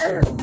Uh.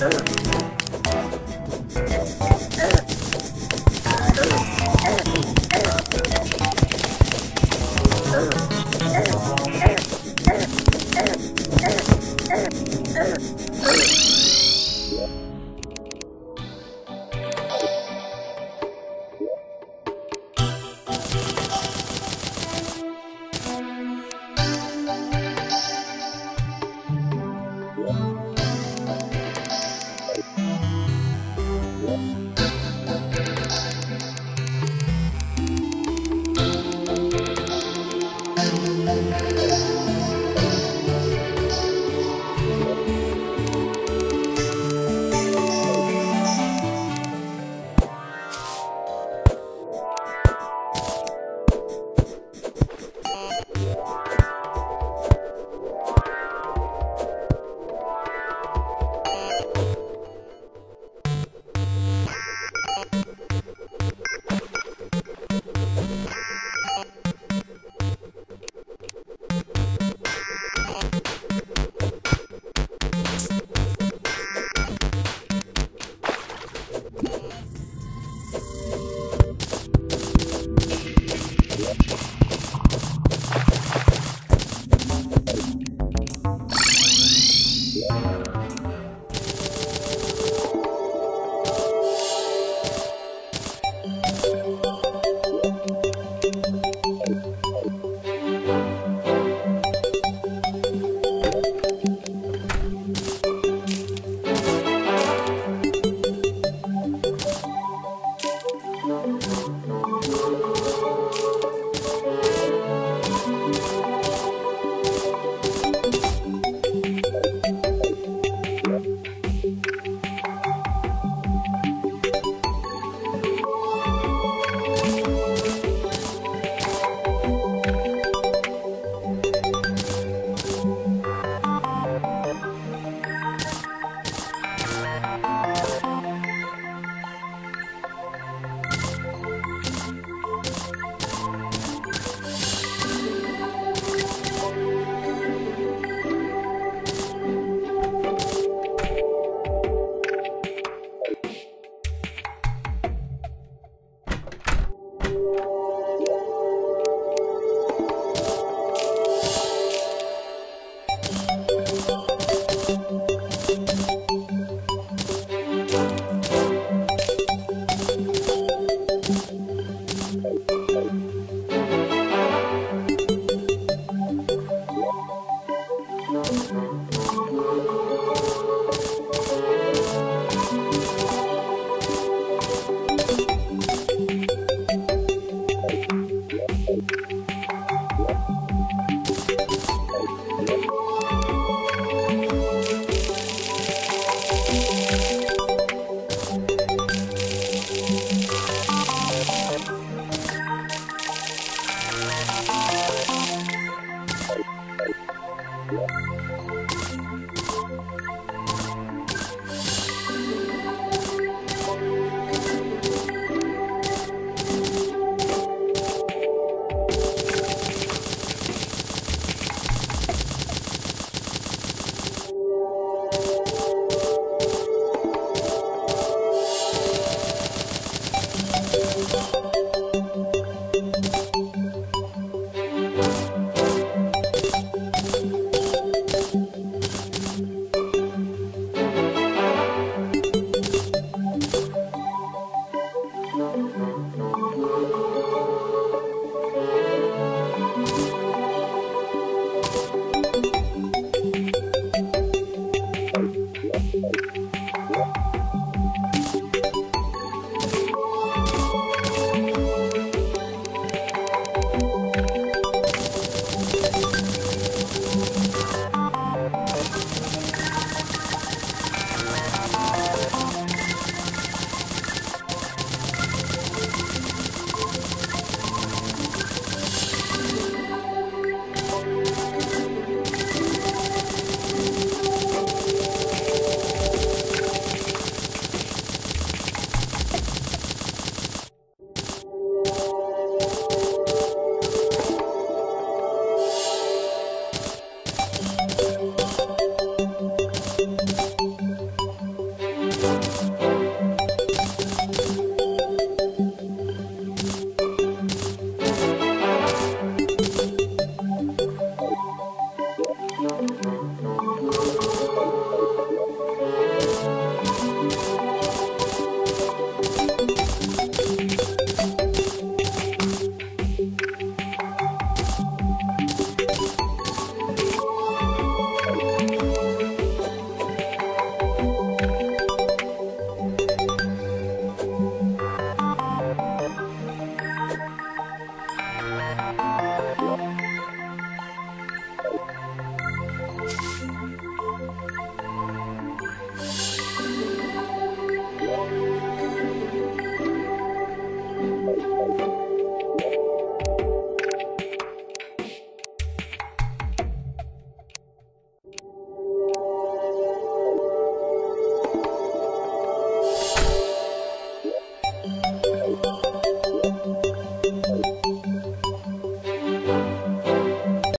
Música